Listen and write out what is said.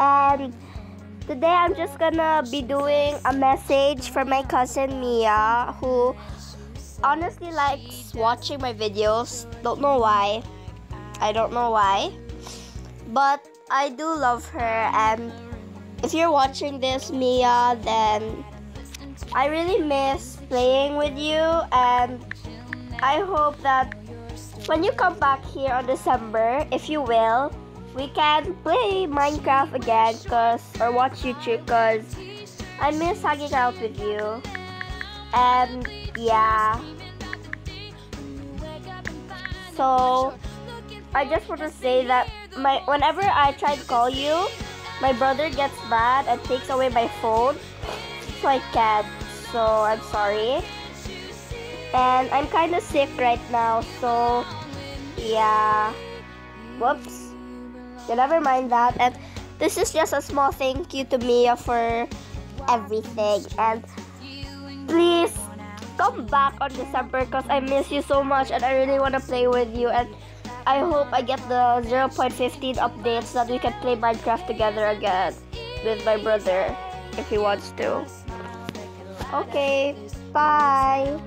And today I'm just gonna be doing a message for my cousin Mia who honestly likes watching my videos. Don't know why. I don't know why. But I do love her and if you're watching this Mia then I really miss playing with you and I hope that when you come back here on December, if you will, we can play Minecraft again cause or watch YouTube cause I miss hanging out with you. And yeah. So I just want to say that my whenever I try to call you, my brother gets mad and takes away my phone. So I can't. So I'm sorry. And I'm kind of sick right now, so yeah. Whoops. Yeah, never mind that. And this is just a small thank you to Mia for everything. And please come back on December because I miss you so much and I really want to play with you. And I hope I get the 0.15 update so that we can play Minecraft together again with my brother if he wants to. Okay, bye.